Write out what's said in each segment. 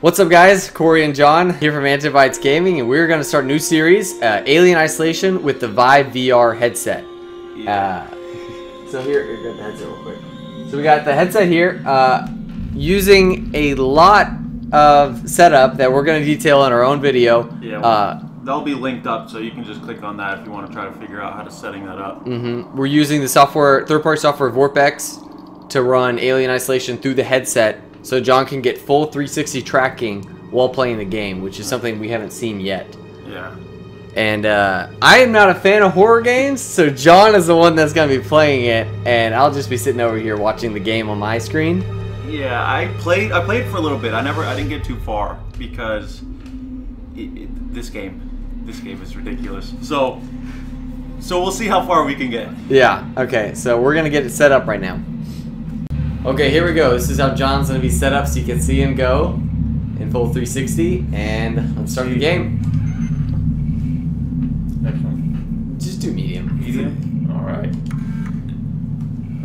What's up guys, Corey and John here from Antibytes Gaming and we're going to start a new series, uh, Alien Isolation with the Vive VR headset. Uh, so here, here, grab the headset real quick. So we got the headset here, uh, using a lot of setup that we're going to detail in our own video. Yeah, Uh, That'll be linked up, so you can just click on that if you want to try to figure out how to setting that up. Mm -hmm. We're using the software, third-party software Vorpex to run Alien Isolation through the headset so John can get full 360 tracking while playing the game, which is something we haven't seen yet. Yeah. And uh, I am not a fan of horror games, so John is the one that's going to be playing it, and I'll just be sitting over here watching the game on my screen. Yeah, I played. I played for a little bit. I never. I didn't get too far because it, it, this game, this game is ridiculous. So, so we'll see how far we can get. Yeah, okay, so we're going to get it set up right now. Okay, here we go. This is how John's going to be set up so you can see him go in full 360, and let's start the game. Excellent. Just do medium. Medium? Alright.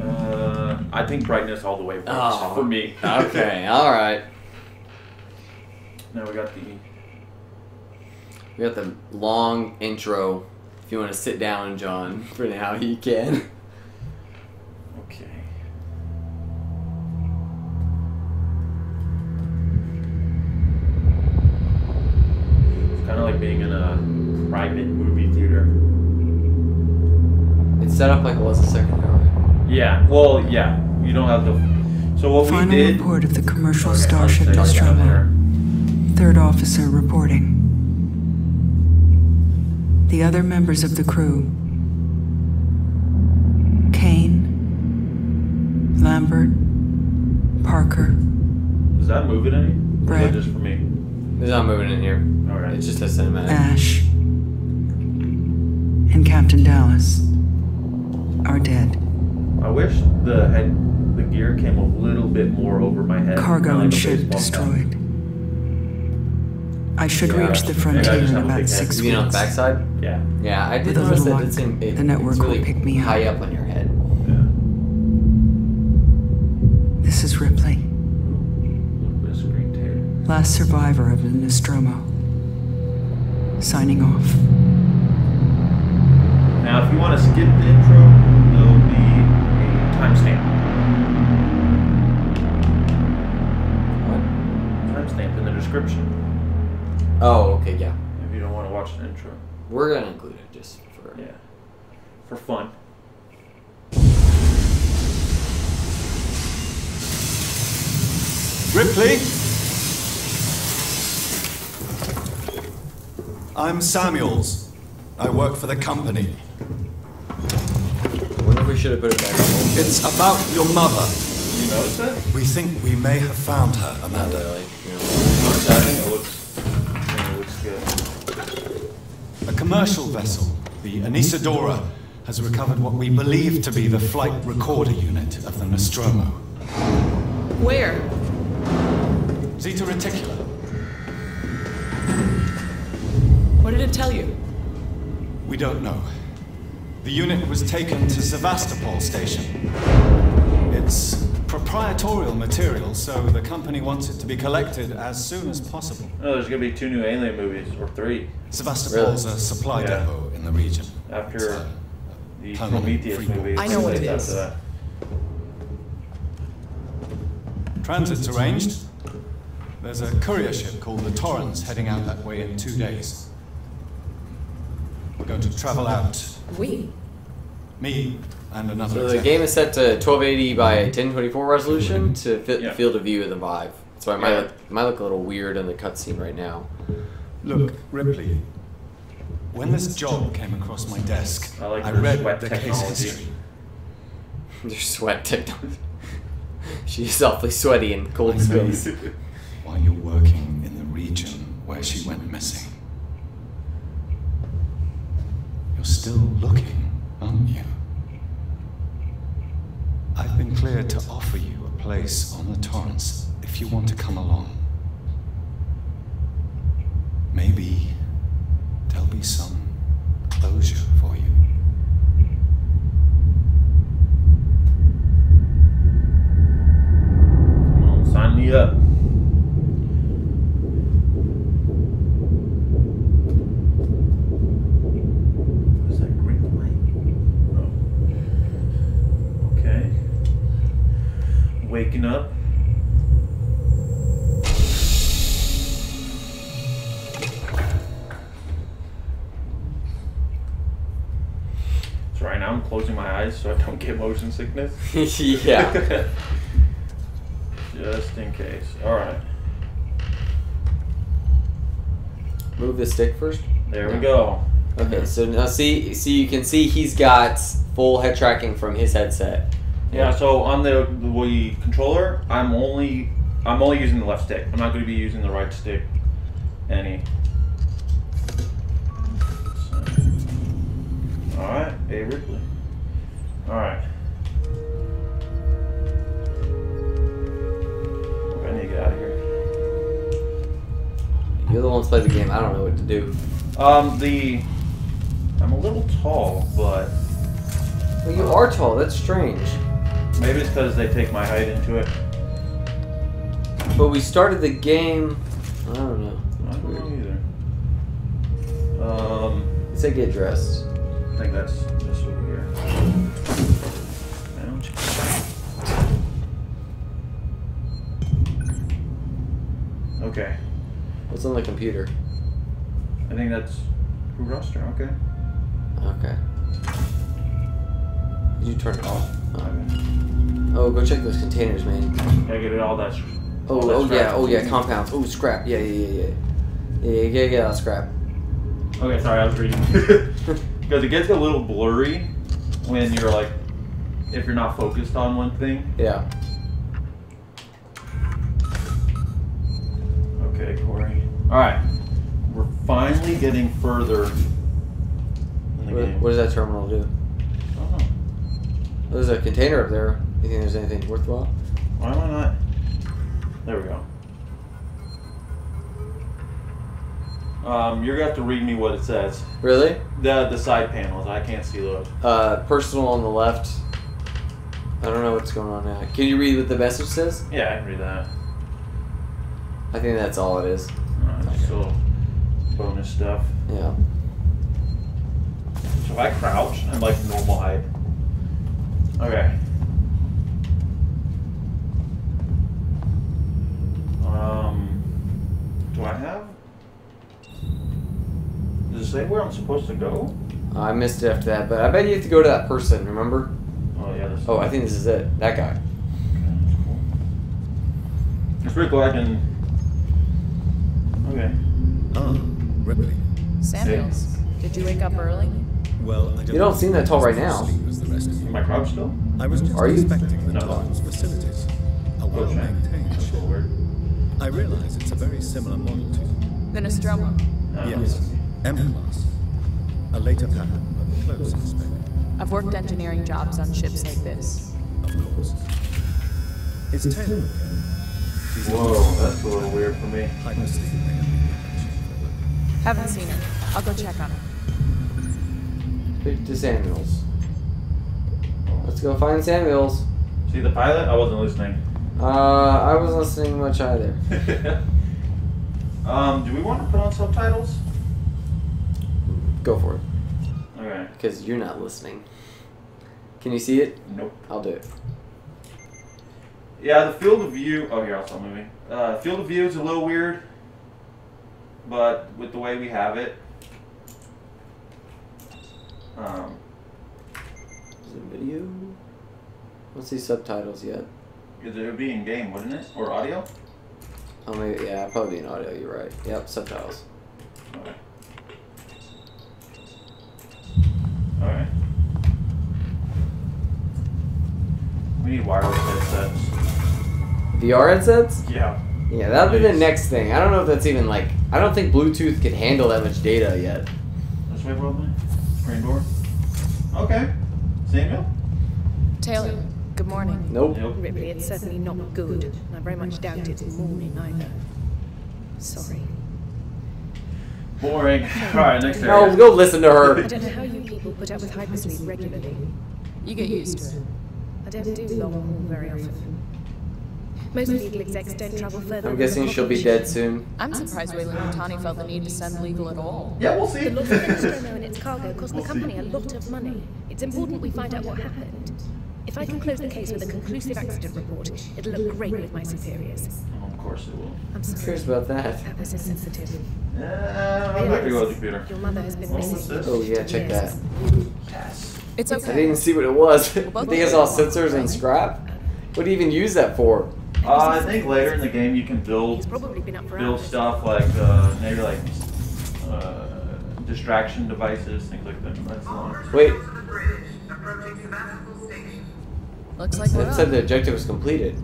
Uh, I think brightness all the way works Oh. for me. Okay, alright. Now we got the. We got the long intro. If you want to sit down, John, for now, you can. Like being in a private movie theater. It's set up like it was a second ago. Yeah. Well, yeah. You don't have the. So what Final we did. report of the commercial Okay, starship I'll say down Nostromo. there. Third officer reporting. The other members of the crew Kane, Lambert, Parker, Is that moving any? Or is that just for me? It's not moving in here. Alright. It's just a cinematic. Ash, and Captain Dallas are dead. I wish the head, the gear came a little bit more over my head. Cargo and like ship baseball cap. destroyed. I should Yeah, reach the maybe frontier in about big head. six You mean on the backside? Yeah. Yeah, I did With a notice that it's, in, it, the network it's will really pick me up. high up on your head. Yeah. This is Ripley, A little bit of screen tear. last survivor of the Nostromo. Signing off. Now, if you want to skip the intro, there'll be a timestamp. What? Timestamp in the description Oh, okay, yeah. if you don't want to watch the intro. We're gonna include it just for. Yeah. For fun. Ripley? I'm Samuels. I work for the company. I wonder if we should have put it back on. It's about your mother. You notice that? We think we may have found her, Not Amanda. really. you know. I think it looks, it looks good. A commercial vessel, the Anesidora, has recovered what we believe to be the flight recorder unit of the Nostromo. Where? Zeta Reticuli. What did it tell you? We don't know. The unit was taken to Sevastopol station. It's proprietorial material, so the company wants it to be collected as soon as possible. Oh, there's gonna be two new Alien movies, or three, Sevastopol's a supply Yeah. depot in the region. After a- the Prometheus movie. I know what it After is. that. Transit's arranged. There's a courier ship called the Torrens heading out that way in two days. We're going to travel out, We. me and another. So the exec. game is set to 1280 by 1024 resolution mm-hmm. to fit Yeah. the field of view of the Vive. So it might Yeah. look, might look a little weird in the cutscene right now. Look, Ripley. When this job came across my desk, I like I the read sweat the case technology. history. There's sweat technology. She's awfully sweaty in cold I know space. While you're working in the region where she went missing. You're still looking, aren't you? I've been cleared to offer you a place on the Torrens if you want to come along. Maybe there'll be some closure for you. Come on, sign me up. Waking up. So right now I'm closing my eyes so I don't get motion sickness. yeah. Just in case. Alright. Move the stick first. There we go. Okay, so now see, see, you can see he's got full head tracking from his headset. Yeah, so on the the Wii controller, I'm only I'm only using the left stick. I'm not going to be using the right stick any. All right, A Ripley. All right. I need to get out of here. You're the ones play the game. I don't know what to do. Um, the I'm a little tall, but Well, you are tall. That's strange. Maybe it's because they take my height into it. But we started the game. I don't know. I don't know either. Um. It said get dressed. I think that's this over here. Okay, What's on the computer? I think that's crew roster. Okay. Okay. Did you turn it off? Oh. okay. Oh, go check those containers, man. Gotta get it all that. Oh, all that oh yeah, oh yeah, compounds. Oh, scrap. Yeah, yeah, yeah, yeah. Yeah, yeah, yeah, yeah, scrap. Okay, sorry, I was reading. Because it gets a little blurry when you're like, if you're not focused on one thing. Yeah. Okay, Corey. All right, we're finally getting further in the What, game. what does that terminal do? Oh, There's a container up there. You think there's anything worthwhile? why am I not? There we go. Um, you're gonna have to read me what it says. Really? The the side panels, I can't see those. Uh, personal on the left. I don't know what's going on now. Can you read what the message says? Yeah, I can read that. I think that's all it is. Uh, just a little bonus stuff. Yeah. So if I crouch, I'm like normal height. Okay. Um, do I have? Does it say where I'm supposed to go? I missed it after that, but I bet you have to go to that person, remember? Oh yeah, this. Oh, I think this is it. That guy. Okay, that's cool. It's pretty cool. I can. Okay. Ah, Ripley. Samuels, did you wake up early? Well, I don't You don't seem that tall right now. The rest of you. Am I crouched still? I was just Are you? inspecting the No. facilities. A well-maintained I realize it's a very similar model to The Nostromo. No. Yes, M-Class. A later pattern, but close in spec, I've worked engineering jobs on ships like this. of course. Is Taylor okay? She's Whoa, that's a little weird for me. Hypersleep have been prevention. Haven't seen her. I'll go check on her. Pick to Samuels. Let's go find Samuels. See the pilot? I wasn't listening. Uh, I wasn't listening much either. um, do we want to put on subtitles? Go for it, Okay. because you're not listening. Can you see it? Nope. I'll do it. Yeah, the field of view. Oh, here, I'll stop moving. Uh, field of view is a little weird, but with the way we have it, um, Is it video? I don't see subtitles yet. It would be in game, wouldn't it? Or audio? Oh, maybe, yeah, probably in audio, you're right. Yep, subtitles. Okay. Alright. We need wireless headsets. VR headsets? Yeah. Yeah, that'll be the next thing. I don't know if that's even like, I don't think Bluetooth can handle that much data yet. This way, probably. Screen door. Okay. Samuel? Taylor, good morning. Nope. Nope. Ripley, it's certainly not good. I very much doubt it's morning either. Sorry. Boring. Alright, next No, go listen to her. I don't know how you people put up with hypersleep regularly. You get used to it. I don't do long haul very often. Most legal execs don't travel further. I'm guessing she'll be dead soon. I'm surprised Weyland-Yutani felt the need to send legal at all. Yeah, we'll see. The loss of the Nostromo and its cargo cost the company a lot of money. It's important we find out what happened. If If I can close the case with a conclusive accident report, it'll look great with my superiors. Oh, of course it will. I'm I'm sorry. curious about that. That was insensitive. Uh, I'm back to go with the computer. Your mother has been What missing. was this? Oh yeah, check that. Yes. It's okay. I didn't even see what it was. I think it's all sensors and scrap. What do you even use that for? Uh, I think later in the game you can build probably been up for build stuff like uh, maybe like uh, distraction devices, things like that. That's the one. Wait, Looks like we're it said up. the objective was completed.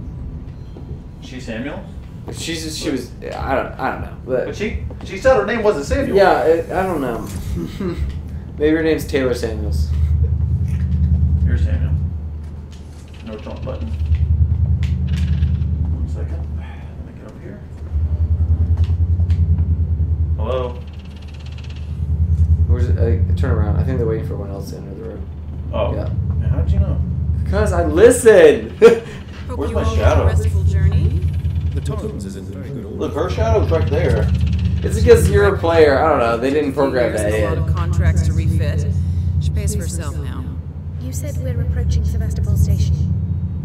She Samuel? She's she was I don't I don't know, but But she she said her name wasn't Samuel. yeah, it, I don't know. Maybe her name's Taylor Samuels. Here's Samuel. No jump button. One second. Let me get up here. Hello. Where's it? Uh, turn around. I think they're waiting for one else to enter the room. Oh. Yeah. How'd you know? Cause I listened. Where's my shadow? journey. The Torrens is in very good order. Look, her shadow's right there. it's because you're a player. I don't know. They didn't program that There's a lot in. of contracts to refit. She pays for herself now. You said we're approaching Sevastopol Station.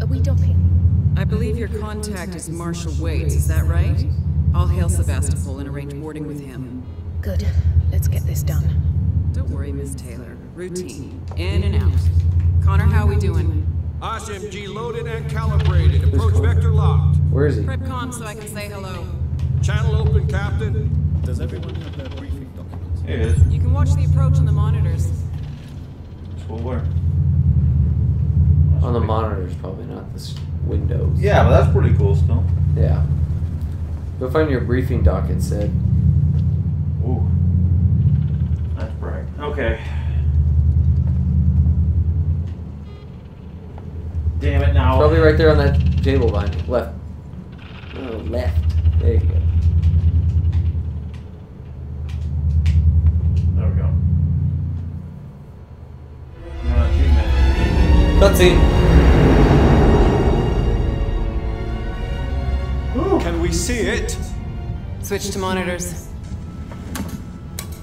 Are we docking? I believe your contact is Marshal Waits, is that right? I'll hail Sevastopol and arrange boarding with him. Good. Let's get this done. Don't worry, Miss Taylor. Routine. In and out. Connor, how are we doing? SMG loaded and calibrated. Approach vector locked. Where is he? Prep com so I can say hello. Channel open, Captain. Does everyone have their briefing documents? It is. You can watch the approach on the monitors. Well, where? On the monitors, probably not the windows. Yeah, but that's pretty cool still. Yeah. Go find your briefing doc. It said. Ooh. That's bright. Okay. Damn it now. Probably right there on that table behind you. Left. Oh, left. There you go. There we go. No, achievement. Cutscene. Can we see it? Switch to monitors.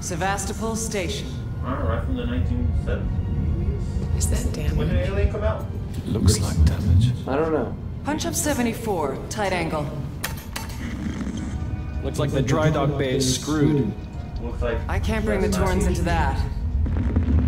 Sevastopol Station. Alright, right from the 1970s. Is that damn? When did Alien come out? Looks like damage. I don't know. Punch up 74, tight angle. Looks like the dry dock bay is screwed. Like. I can't bring the Torrens into that.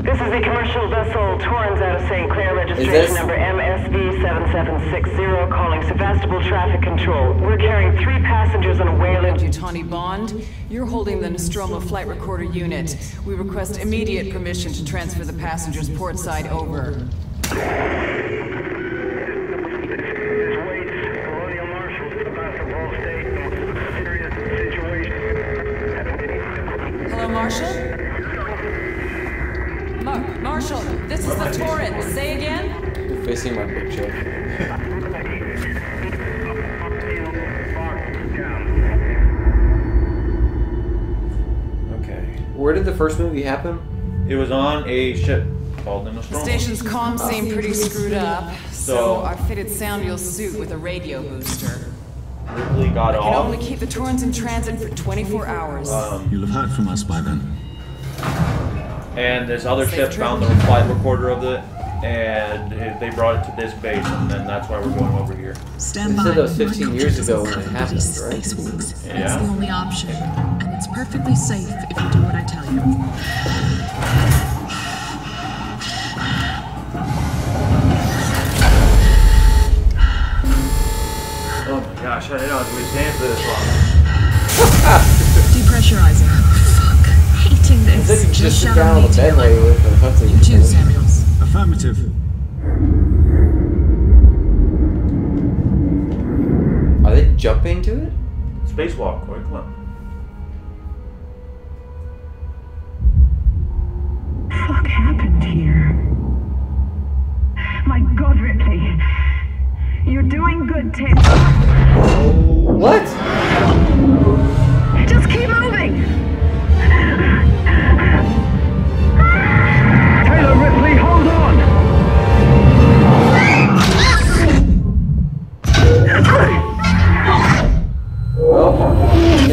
This is the commercial vessel Torrens out of St. Clair, registration number MSV 7760, calling Sevastopol Traffic Control. We're carrying three passengers on a And Weyland. you, Tawny Bond, you're holding the Nostromo flight recorder unit. We request immediate permission to transfer the passengers port side over. Hello, Marshal? Mar- Marshal, this is the Torrens. Say again? You're facing my picture. Okay. Where did the first movie happen? It was on a ship called the The station's comms seem pretty screwed up, so So- I fitted Soundeel suit with a radio booster. Ripley got I can only keep the Torrens in transit for 24 hours. Um, You'll have heard from us by then. And this other Safe ship trip. found the flight recorder of it, and it, they brought it to this base, and then that's why we're going over here. Stand You by. said that was My 15 years contract ago is when it happened, these right? spacewalks. That's Yeah. the only option. And it's perfectly safe if you do what I tell you. Oh my gosh, I didn't know I was going to be paying for this long. Depressurizing. Fuck. I said this. you just sit shadow down on the bed Taylor. while you wait for the cutscene. You too, Samuels. Affirmative. Are they jumping to it? Spacewalk, Corey, come on. What happened here? My God, Ripley. You're doing good, Taylor. What?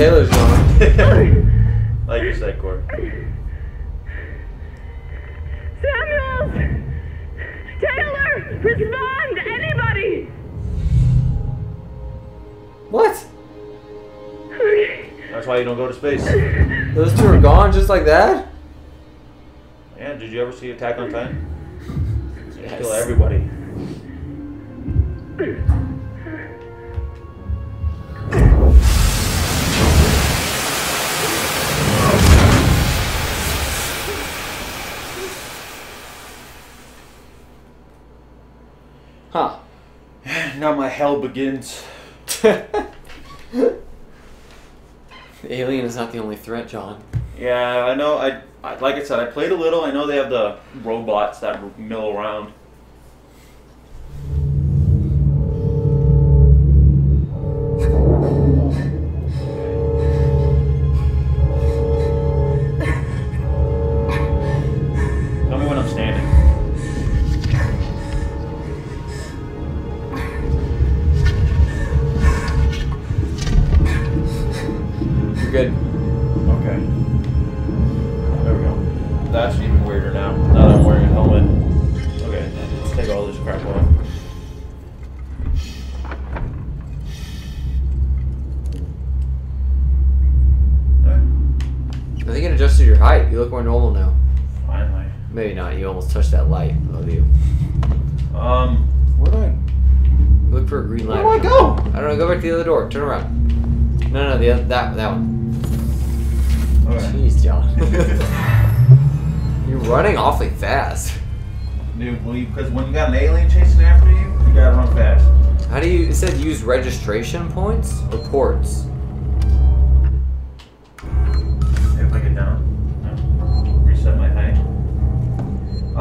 Taylor's gone. like you said, Court. Samuels! Taylor! Respond! Anybody! What? Okay. That's why you don't go to space. Those two are gone just like that? Yeah, did you ever see Attack on Titan? Yes. Kill everybody. Huh. Now my hell begins. The alien is not the only threat, John. Yeah, I know. I, I like I said, I played a little. I know they have the robots that mill around. More normal now. Finally. Maybe not. You almost touched that light above you. Um, where do I? Look for a green light. Where do I go? I don't know. Go back to the other door. Turn around. No, no, the other, that that one. Okay. Jeez, John. You're running awfully fast. Dude, well, because when you got an alien chasing after you, you gotta run fast. How do you? It said use registration points or ports.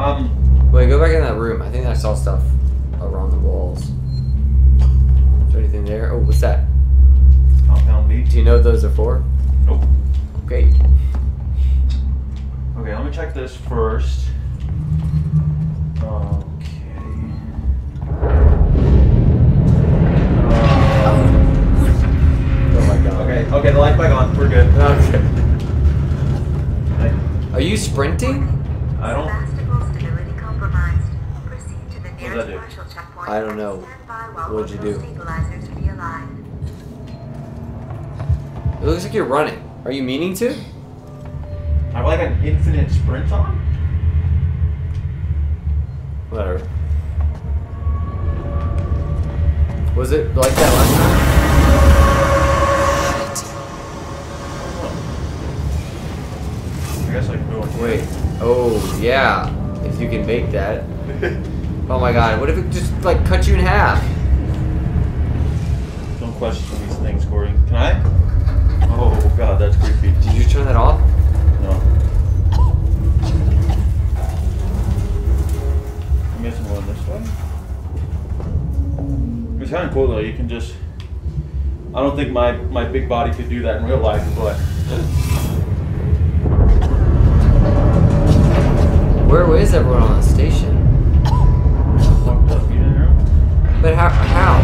Um, Wait, go back in that room. I think I saw stuff around the walls. Is there anything there? Oh, what's that? compound B. Do you know what those are for? Nope. Okay. Okay, let me check this first. Okay. Oh my god. Okay, okay, the light's back on. We're good. Okay. Are you sprinting? I don't. Stability compromised. Proceed to the does that do? I don't know. Stand by while What'd you do? It looks like you're running. Are you meaning to? I have like an infinite sprint on. Whatever. Was it like that last time? I guess I can go Wait. Oh, yeah. If you can make that. Oh my god. What if it just, like, cut you in half? Don't question these things, Corey. Can I? Oh god, that's creepy. Did you turn that off? No. I'm guessing going this way. It's kind of cool though. You can just. I don't think my my big body could do that in real life, but. Where is everyone on the station? But how? How?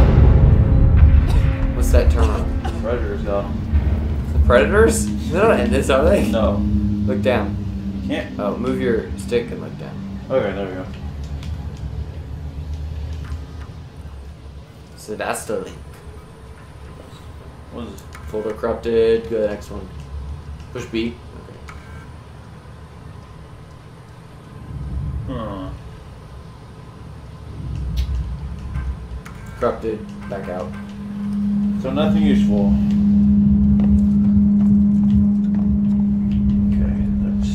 What's that term? Predators got him. The predators? They're not in this, are they? No. Look down. Can't. Oh, move your stick and look down. Okay, there we go. So that's the link. What is this? Folder corrupted. Go to the next one. Push B. Okay. Huh. Corrupted. Back out. So nothing useful. Okay, that's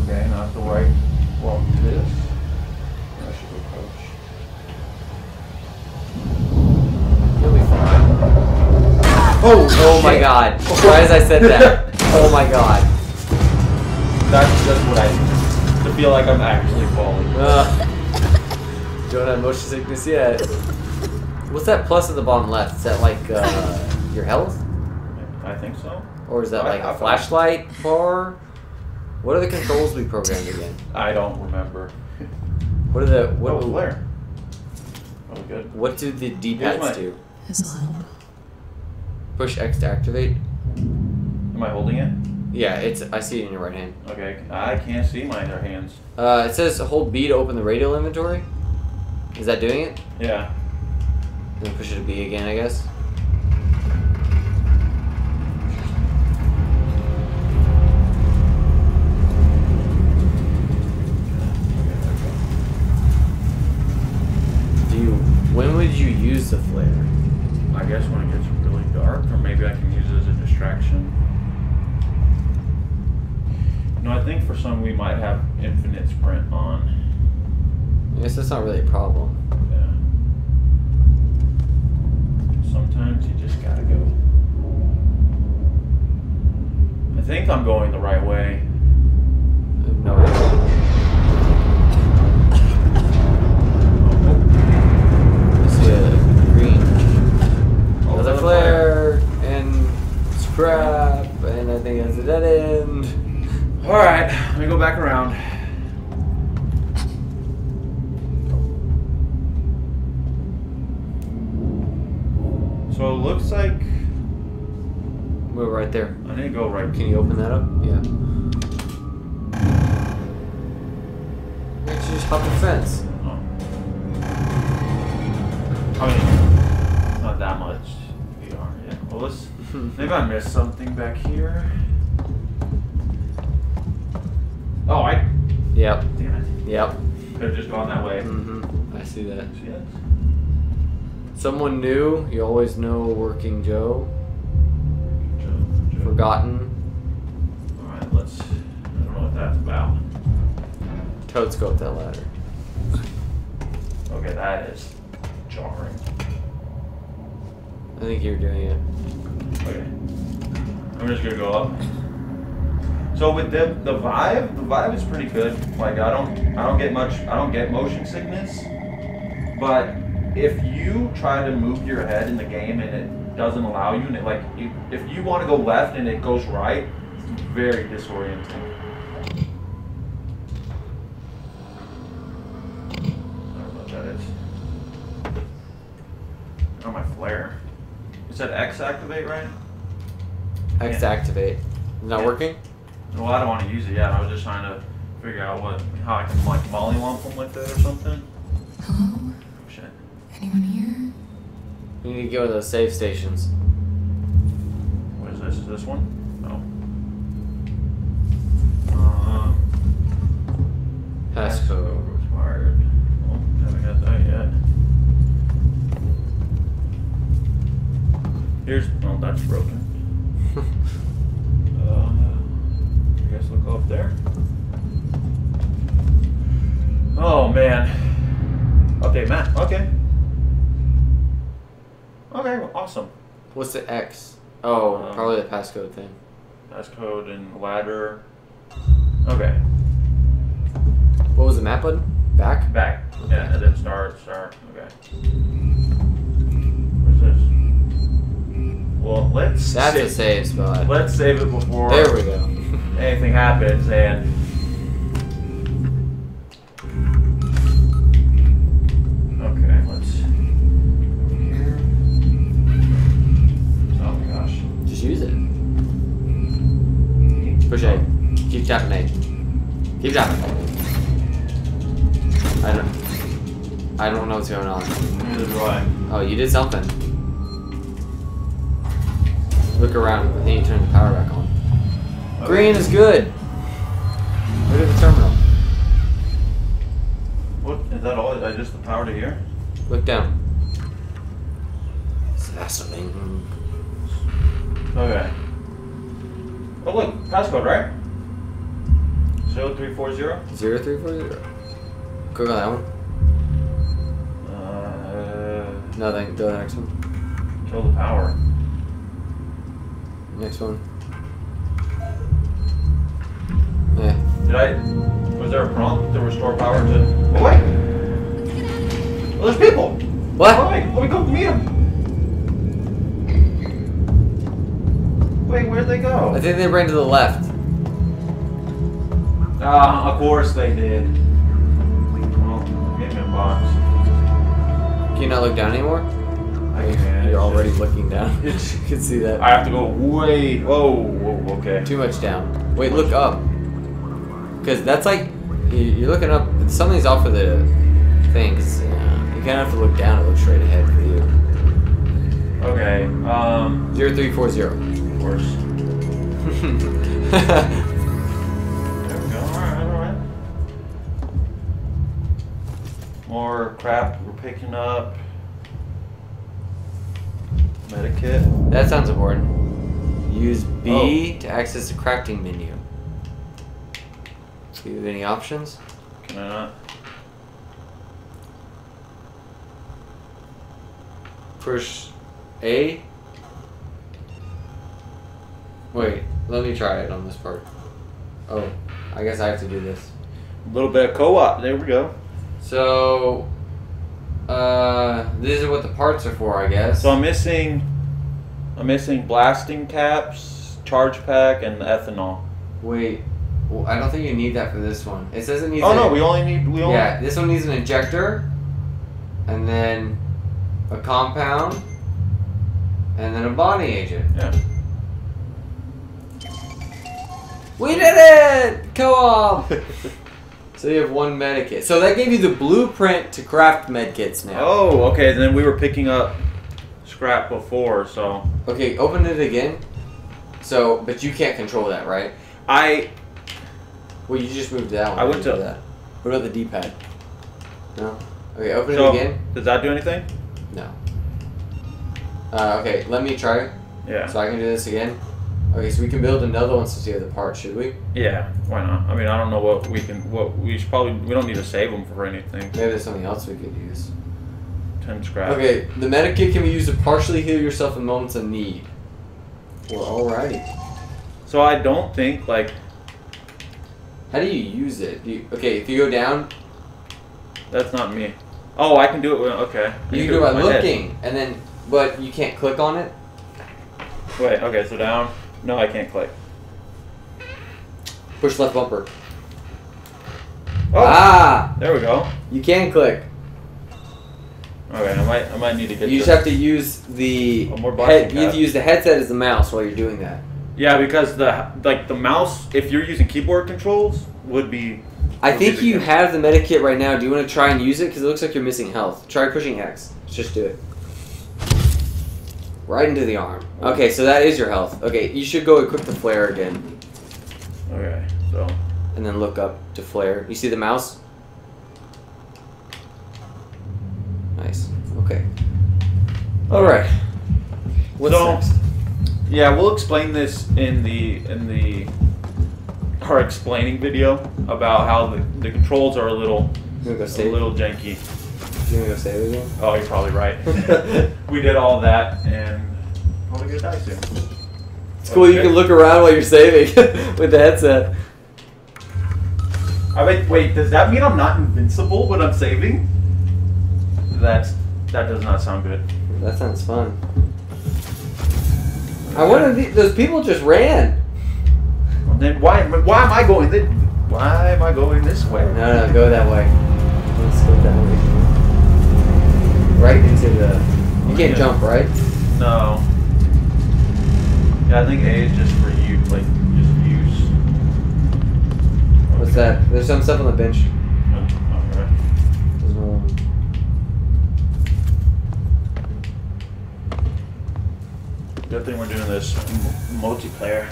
okay. Not the right. Well, this. I should approach. You'll be fine. Oh! Oh my god. Why as I said that? Oh my god. That's just what I to feel like I'm actually falling. Uh, don't have motion sickness yet. What's that plus at the bottom left? Is that like uh, your health? I think so. Or is that I- like I- a flashlight bar? What are the controls we programmed again? I don't remember. What are the what? oh, Blair. Oh, good. What do the D-pads my- do? This'll help. Push X to activate. Am I holding it? Yeah, it's. I see it in your right hand. Okay, I can't see my other hands. Uh, it says hold B to open the radial inventory. Is that doing it? Yeah. Then push it to B again, I guess. Do you? When would you use the flare? I guess when it gets really dark, or maybe I can use it as a distraction. No, I think for some we might have infinite sprint on. I guess that's not really a problem. Yeah. Sometimes you just gotta go. I think I'm going the right way. No. I see a green. Oh, Another another flare and scrap, and I think it's a dead end. All right, let me go back around. So it looks like We're right there. I need to go right. Can you open that up? Yeah. Why don't you just hop the fence? Oh. I mean, it's not that much VR. Yeah. Well, let's. Maybe I missed something back here. Oh, I. Yep. Damn it. Yep. Could have just gone that way. Mm-hmm. I see that. See that? Someone new, you always know Working Joe. Forgotten. Alright, let's. I don't know what that's about. Toads go up that ladder. Okay, that is jarring. I think you're doing it. Okay. I'm just gonna go up. So with the the Vive, the Vive is pretty good. Like I don't I don't get much I don't get motion sickness. But if you try to move your head in the game and it doesn't allow you, and it like you, if you want to go left and it goes right, it's very disorienting. I don't know what that is. Oh my flare. You said X activate, right? X Yeah. activate. Not Yeah. working? Well, I don't want to use it yet. I was just trying to figure out what how I can like mollywomp them with it or something. Hello? Shit. Anyone here? You need to go to those safe stations. What is this? Is this one? No. Uh, Passcode. required. Well, haven't got that yet. Here's. Oh, that's broken. uh, I guess we'll go up there. Oh man. Update map. Okay. Okay, awesome. What's the X? Oh, Um, probably the passcode thing. Passcode and ladder. Okay. What was the map button? Back? Back. Yeah, and then start, start. Okay. Where's this? Well, let's That's save, a save spot. Let's save it before There we go. anything happens and Push A. Keep tapping A. Keep tapping. I don't. I don't know what's going on. Neither do I. Oh, you did something. Look around. I think you turned the power back on. Green is good. Look at the terminal. What is that all? Is that just the power to here? Look down. That's something. Okay. Oh look, passcode, right? Zero three four zero. Zero three four zero. Click on that one. Uh, Nothing. Go to the next one. kill the power. Next one. Yeah. Did I? Was there a prompt to restore power to? Oh wait. They ran to the left. Ah, of course they did. Well, box. Can you not look down anymore? I. You're already just- looking down. you can see that. I have to go way. Whoa, whoa, okay. Too much down. Wait, look up. Because that's like, you- you're looking up, something's off with the thing, 'cause, uh, you kind of have to look down and look straight ahead for you. Okay. Um. 0340. Of course. There we go. Alright, alright. More crap we're picking up. Medikit. That sounds important. Use B oh. to access the crafting menu. Do you have any options? Can I not? Push A. Wait, let me try it on this part. Oh, I guess I have to do this. A little bit of co-op. There we go. So, uh, these are what the parts are for, I guess. So I'm missing. I'm missing blasting caps, charge pack, and the ethanol. Wait, well, I don't think you need that for this one. It says it needs. Oh a- no, we only need we only. Yeah, this one needs an injector, and then a compound, and then a bonding agent. Yeah. We did it! Co-op! so you have one medikit. So that gave you the blueprint to craft medkits now. Oh, okay. Then we were picking up scrap before, so Okay, open it again. So, but you can't control that, right? I Well, you just moved that one. I went to- that. What about the D-pad? No. Okay, open so it again. does that do anything? No. Uh, okay, let me try. Yeah. So I can do this again. Okay, so we can build another one since we have the parts, should we? Yeah. Why not? I mean, I don't know what we can. What we should probably. We don't need to save them for anything. Maybe there's something else we could use. Ten scrap. Okay, the medikit can be used to partially heal yourself in moments of need. Well, alrighty. So I don't think like How do you use it? Do you, okay, if you go down, that's not me. Oh, I can do it. With, okay. I you can do it by my head. looking, and then, but you can't click on it. Wait. Okay. So down. No, I can't click. Push left bumper. Oh. Ah! There we go. You can click. Okay. I might. I might need to get. You just have to use the Oh, more head. You have to use the headset as the mouse while you're doing that. Yeah, because the like the mouse, if you're using keyboard controls, would be. I would think you have the medikit right now. Do you want to try and use it? Because it looks like you're missing health. Try pushing X. Just do it. Right into the arm. Okay, so that is your health. Okay, you should go equip the flare again. Okay. So. And then look up to flare. You see the mouse? Nice. Okay. Alright. What's So- next? Yeah, we'll explain this in the in the our explaining video about how the, the controls are a little a little janky. You save it again? Oh, you're probably right. we did all that and probably get a die soon. It's cool you can look around while you're saving with the headset. I wait, wait, does that mean I'm not invincible when I'm saving? That's that does not sound good. That sounds fun. I wonder if those people just ran. Well, then why why am I going this? Why am I going this way? No, no, go that way. Let's go that way. Right into the. You can't jump, right? No. Yeah, I think A is just for you, like just use. What's that? There's some stuff on the bench. Oh, alright. There's no one. Good thing we're doing this multiplayer.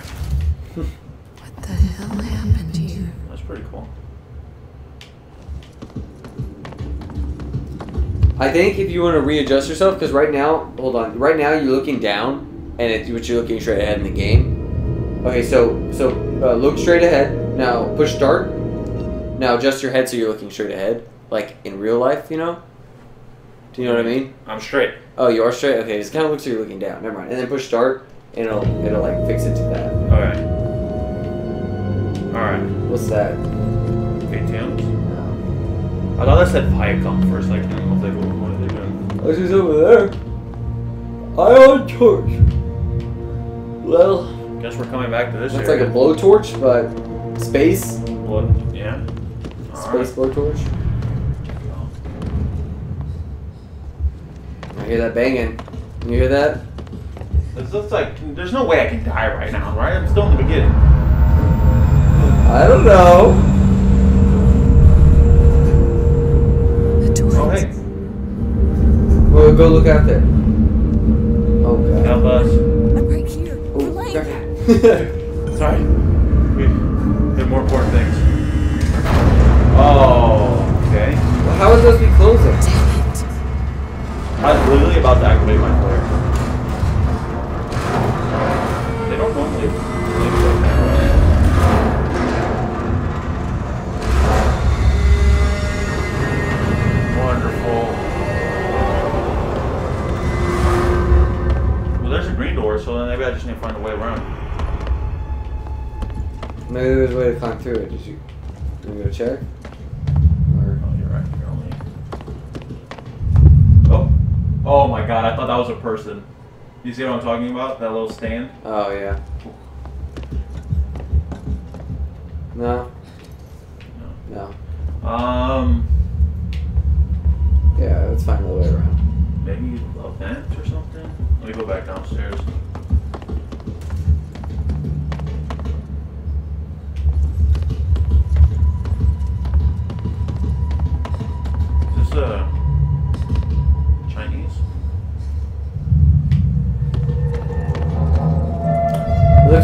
What the hell happened here? That's pretty cool. I think if you want to readjust yourself, because right now, hold on, right now you're looking down, and it's what you're looking straight ahead in the game. Okay, so so uh, look straight ahead. Now push start. Now adjust your head so you're looking straight ahead, like in real life, you know. Do you know what I mean? I'm straight. Oh, you are straight. Okay, it kind of looks like you're looking down. Never mind. And then push start, and it'll it'll like fix it to that. Okay. Alright. What's that? I thought I said Viacom first. Like, I was like, what, what are they doing? This over there? Ion torch. Well, Guess we're coming back to this that's like a blowtorch, but space. Blood, yeah. Space blowtorch. I hear that banging. You hear that? This looks like there's no way I can die right now, right? I'm still in the beginning. I don't know. Oh hey, Well, go look out there. Oh god. help us. I'm right here. Oh, We're late. God. Sorry. We have more important things. Oh, okay. Well, how is those be closing? Damn it. I was literally about to activate my flare. Can't find a way around. Maybe there's a way to climb through it. Did you? Did you go check? Or Oh, you're right. You're only. Oh. Oh my god, I thought that was a person. You see what I'm talking about? That little stand? oh yeah. No. No. Um,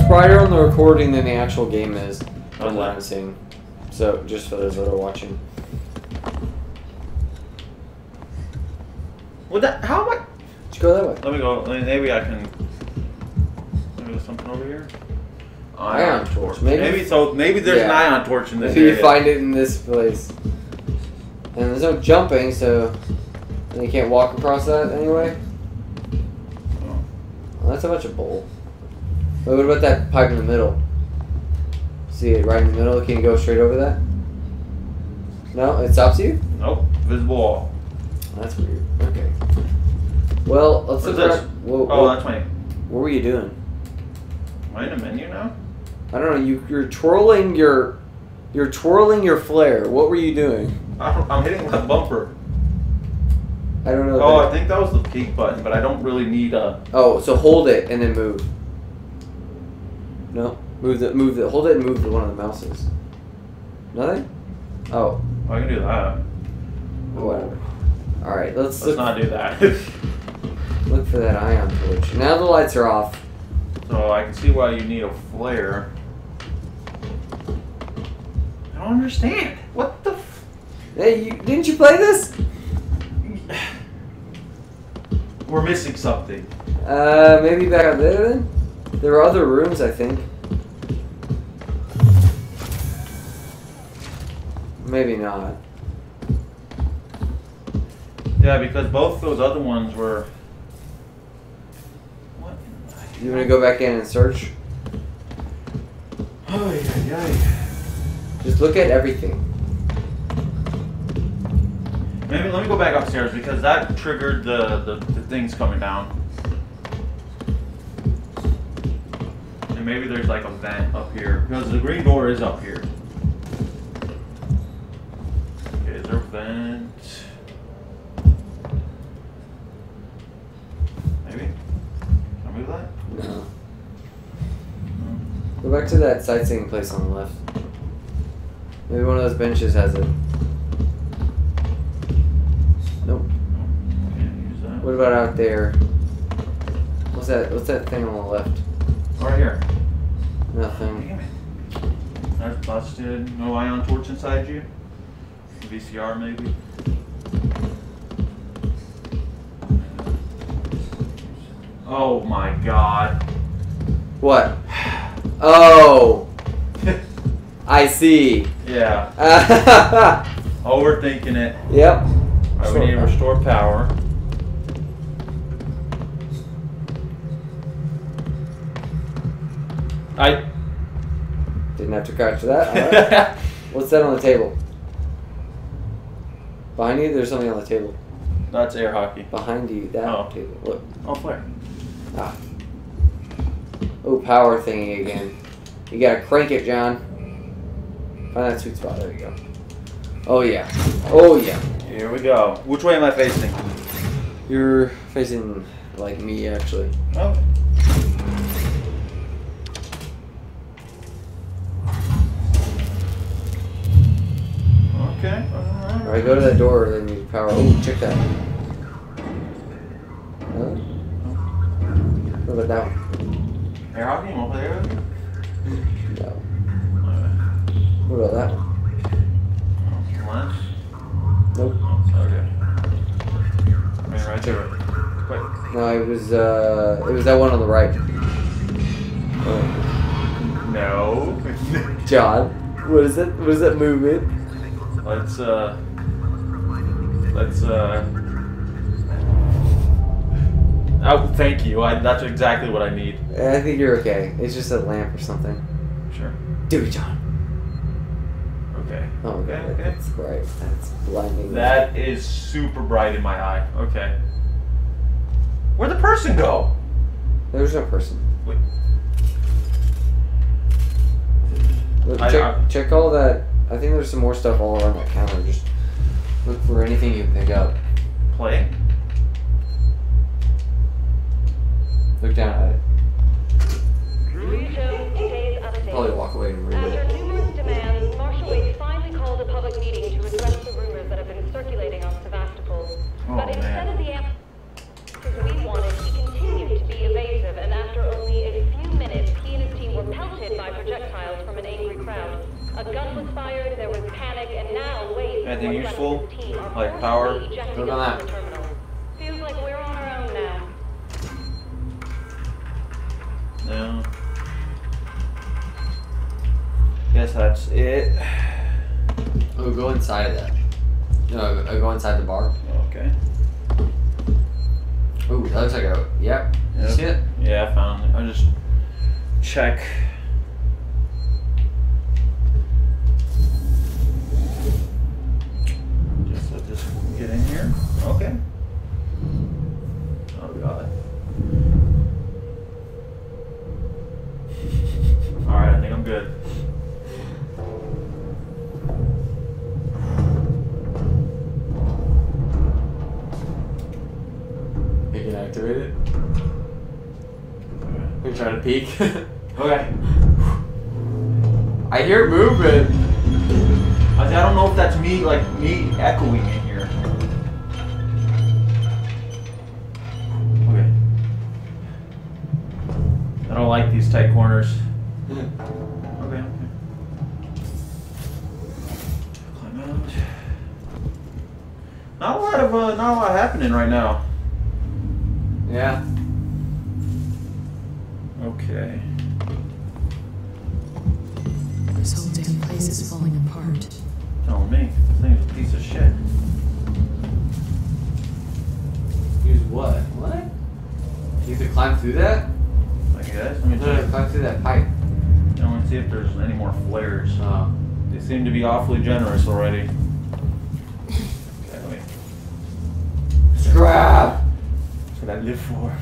brighter on the recording than the actual game is. How's From what? I'm seeing. So just for those that are watching. What that? How am I? Just go that way. Let me go. Maybe I can. Maybe there's something over here. Ion torch, maybe? Maybe so. Maybe there's an ion torch in this Maybe you find it in this place. And there's no jumping, so and you can't walk across that anyway. Oh. Well, that's a bunch of bull. But what about that pipe in the middle? See it right in the middle? Can you go straight over that? No, it stops you. Nope. Visible wall. That's weird. Okay. Well, let's What's look this? Whoa, Oh, whoa. that's my. What were you doing? Am I in a menu now? I don't know. You you're twirling your you're twirling your flare. What were you doing? I'm I'm hitting that bumper. I don't know. Oh, that- I think that was the peak button, but I don't really need a. Oh, so hold it and then move. No, move the move the hold it and move the one of the mouses. Nothing. Oh, I can do that. whatever. All right, let's Let's not do that. look for that ion torch. Now the lights are off. so I can see why you need a flare. I don't understand. What the? F- Hey, you, didn't you play this? We're missing something. Uh, maybe back up there then. There are other rooms, I think. Maybe not. Yeah, because both those other ones were. What? You want to go back in and search? Oh yeah, yeah. Just look at everything. Maybe let me go back upstairs because that triggered the, the, the things coming down. Maybe there's like a vent up here because the green door is up here. Okay, is there a vent? Maybe? Can I move that? No. Go back to that sightseeing place on the left. Maybe one of those benches has it. Nope. Can't use that. What about out there? What's that? What's that thing on the left? Right here. Nothing. Damn it. That's busted. No ion torch inside you? VCR maybe? Oh my god. What? Oh, I see. Yeah. Oh, Overthinking it. Alright, we need to restore power. I Didn't have to crouch for that. All right. What's that on the table? Behind you, there's something on the table. That's air hockey. Behind you, that Oh. table. Look. Oh, flare. Ah. Oh, power thingy again. You gotta crank it, John. Find that sweet spot. There you go. Oh yeah. Oh yeah. Here we go. Which way am I facing? You're facing like me, actually. Oh. Okay. All right, go to that door. Then you power. Oh, check that. Huh? What about that one? Air hockey? You want to play air hockey? No. What about that one? Lunch? Nope. Okay. I mean, right there. Wait. No, it was uh, it was that one on the right. Oh. No. John, what is it? What is that movement? Let's uh. Let's uh. Oh, thank you. I, that's exactly what I need. I think you're okay. It's just a lamp or something. Sure. Do it, John. Okay. Oh, Okay, God, okay. that's bright. That's blinding. That is super bright in my eye. Okay. Where'd the person go? There's no person. Wait. Look, I- check, I- check all that. I think there's some more stuff all around that counter. Just look for anything you can pick up. Play? Look down at it. Drew Jones, today's update. Probably walk away and A gun was fired, there was panic, and now Waite Anything and the rest useful? team Like power? forcibly Look on that. from the terminal. Feels like we're on our own now. No. Guess that's it. Oh, go inside of that. No, uh, go inside the bar. Okay. Ooh, that looks like a. Yep. You Yep. See it? Yeah, I found it. I just check. Get in here. Okay. Oh god. Alright, I think I'm good. You can activate it. You try to peek. Okay. I hear movement. I, I don't know if that's me, like me echoing in these tight corners. Okay. okay. Climb out. Not a lot of uh, not a lot happening right now. Yeah. Okay. This whole damn place is falling apart. Telling me this thing is a piece of shit. Use what? What? You have to climb through that? I guess. Let me No, no, check. climb through that pipe. I want to see if there's any more flares. Oh. They seem to be awfully generous already. Okay. Scrap! That's what I live for.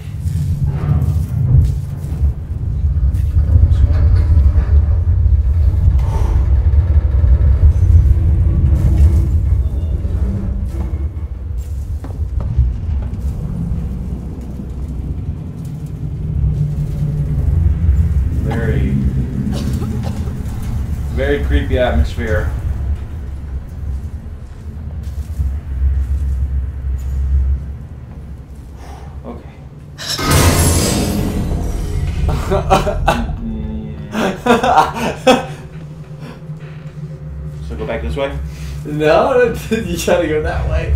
Creepy atmosphere. Okay. So go back this way. no, you gotta go that way.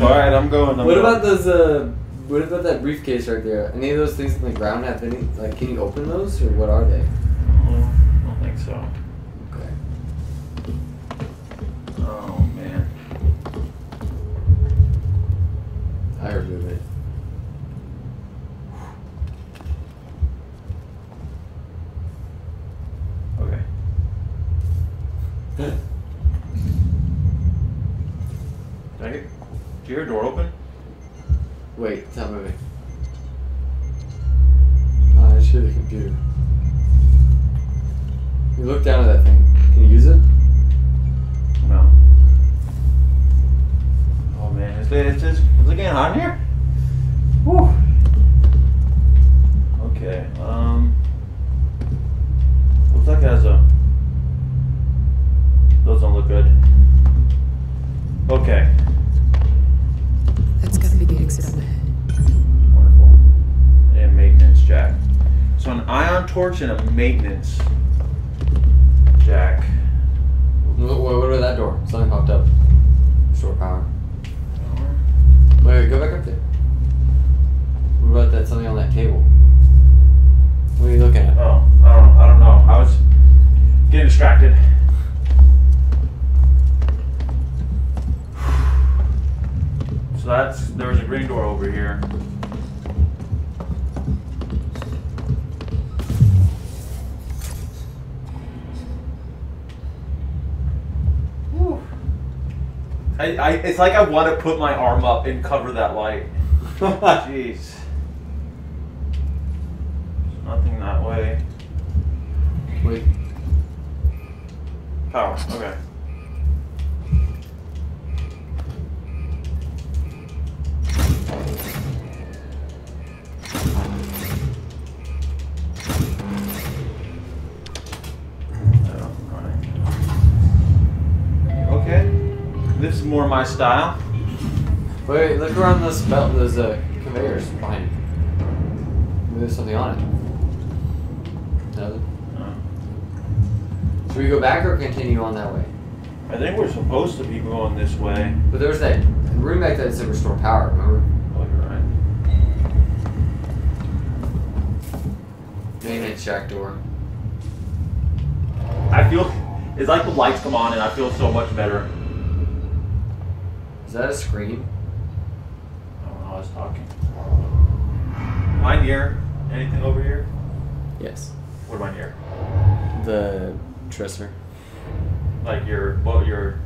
All right, I'm going. I'm What going. about those? Uh, what about that briefcase right there? Any of those things on the ground have any? Like, can you open those, or what are they? I don't think so. You look down at that thing. Can you use it? No. Oh man, is it, is it, is it getting hot in here? Whew. Okay, um. Looks like it has a. Those don't look good. Okay, That's gotta be the exit up ahead. wonderful. And maintenance jack. So an ion torch and a maintenance it's like I want to put my arm up and cover that light. Jeez. There's nothing that way. Wait. Power. Okay. Okay. This is more my style. Wait, look around this belt. There's a conveyor behind you. Maybe there's something on it. Nothing. Should we go back or continue on that way? I think we're supposed to be going this way. But there was that room back that said restore power. Remember? Oh, you're right. Maintenance shack door. I feel it's like the lights come on and I feel so much better. Is that a scream? I don't know. I was talking. Mine here. Anything over here? Yes. What am I near? The dresser. Like your what your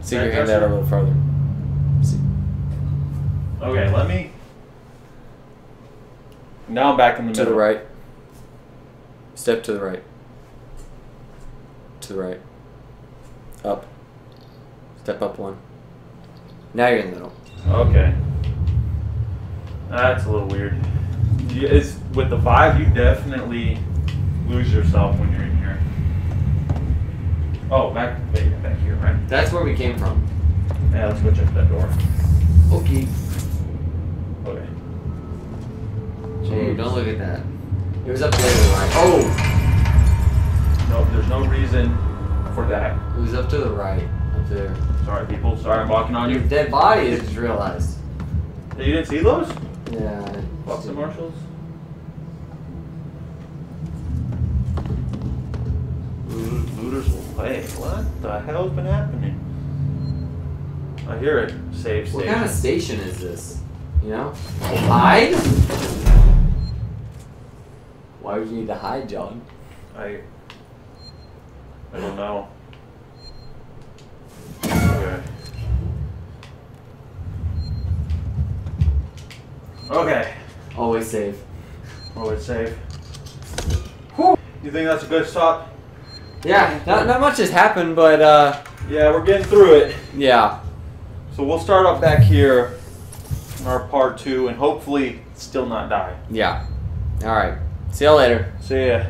Stick That your hand out a little farther. See. Okay, let me. Now I'm back in the middle. To middle. the right. Step to the right. To the right. Up. Step up one. Now you're in the middle. Okay. That's a little weird. You- It's with the vibe. You definitely lose yourself when you're in here. Oh, back, wait, back here, right? That's where we came from. Yeah, let's go check that door. Okay. Okay. Jay, don't look at that. It was up there to the right. Oh! No, there's no reason for that. It was up to the right. Up there. Sorry, people. Sorry, I'm walking on Your dead body is just realized. You didn't see those? Yeah. Fuck the marshals. Looters will play. What the hell's been happening? I hear it. Save What kind of station is this? You know? Hide? Why would you need to hide, John? I. I don't know. Okay. Okay. Always safe. Always safe. You think that's a good stop? Yeah, not, not much has happened, but uh, Yeah, we're getting through it. yeah. So we'll start off back here in our part two and hopefully still not die. Yeah. Alright. See y'all later. See ya.